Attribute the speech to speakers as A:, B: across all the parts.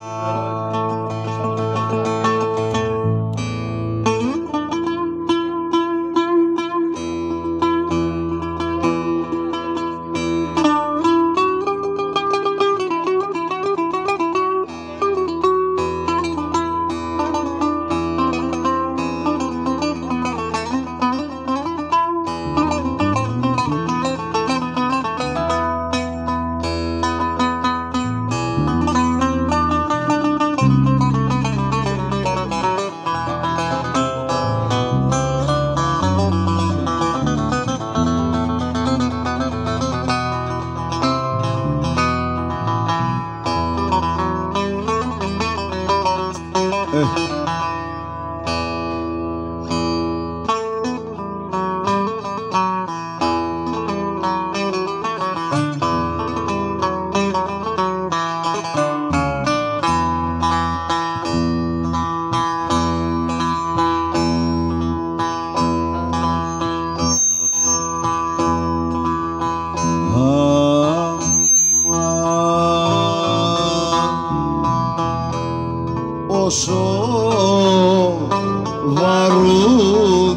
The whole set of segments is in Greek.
A: Amém. Όσο βαρούν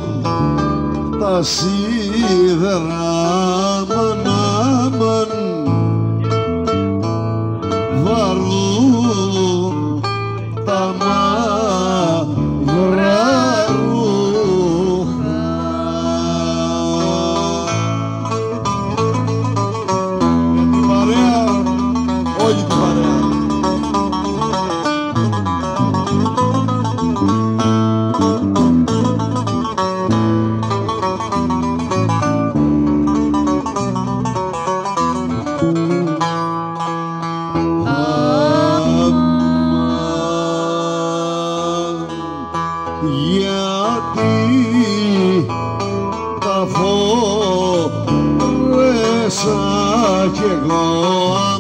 A: τα σίδερα Ciebie.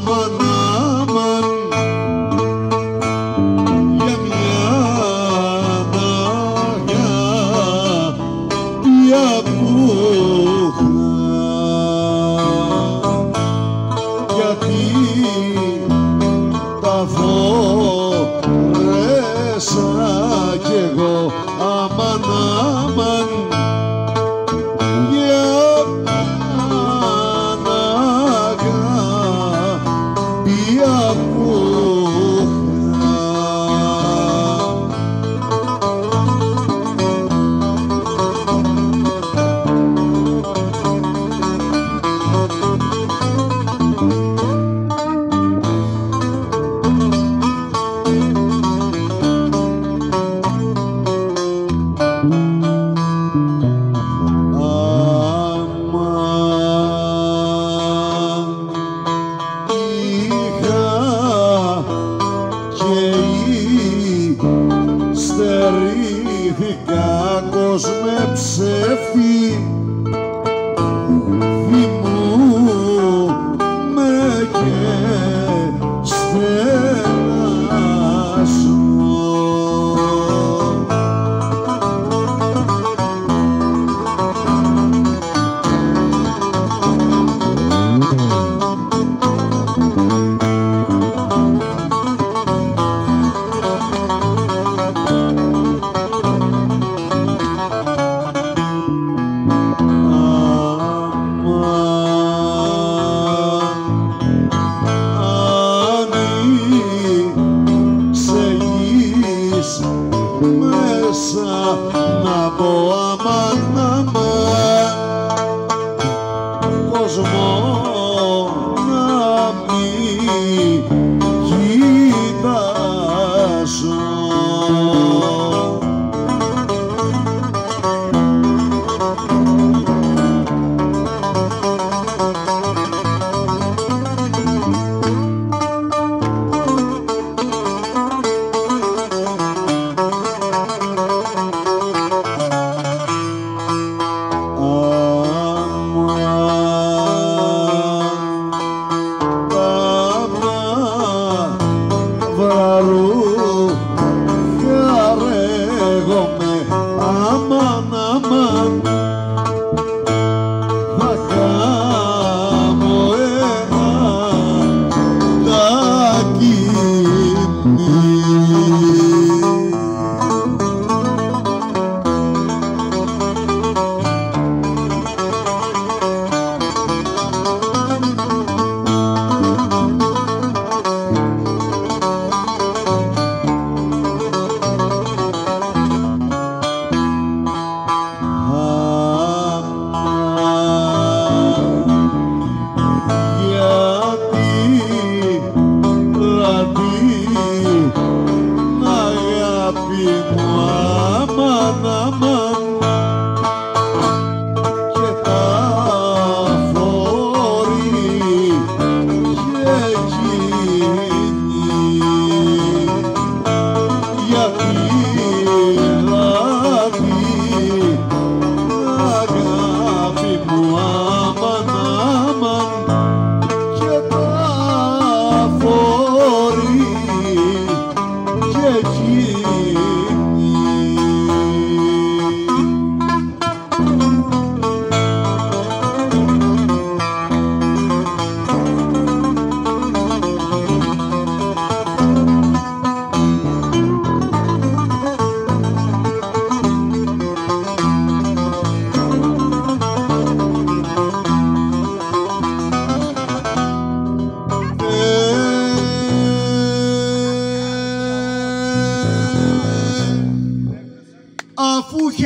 A: Mama, mama.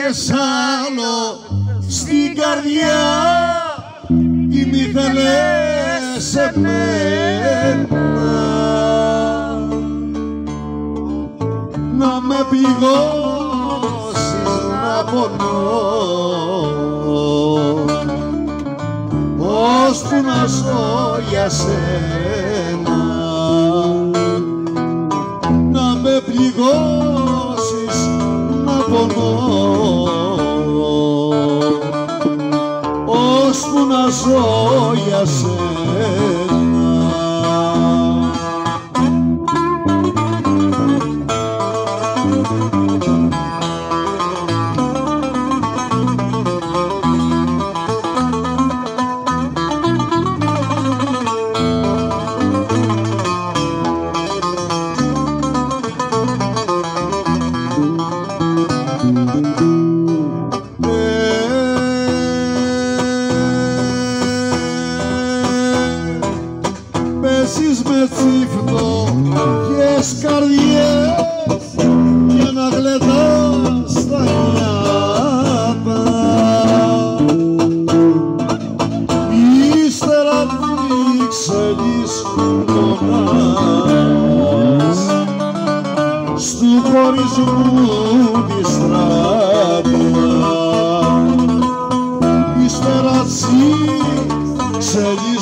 A: Αφού είχες άλλο στην καρδιά. Τι μη θέλες σε μένα να με πληγώσεις να πονώ. Ώσπου να ζω για σένα σένα με τσίφτο και σκαρδιές και να γλεντάς τα νιάτα. Ύστερα δείξελεις μονάς στου χωρισμού τη στράτα ύστερα ξέλεις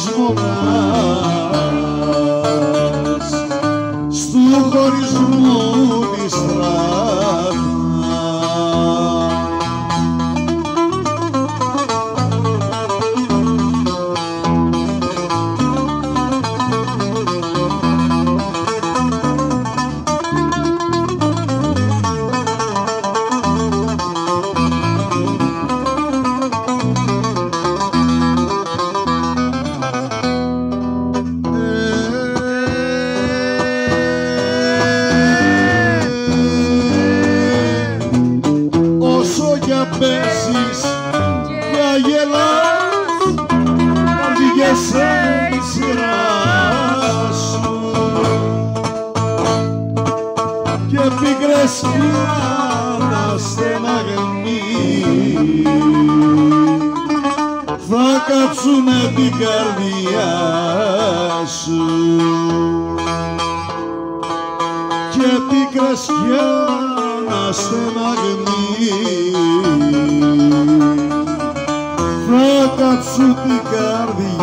A: την καρδιά σου. Και πίκρες για να στεναγμοί θα κάψουν την καρδιά σου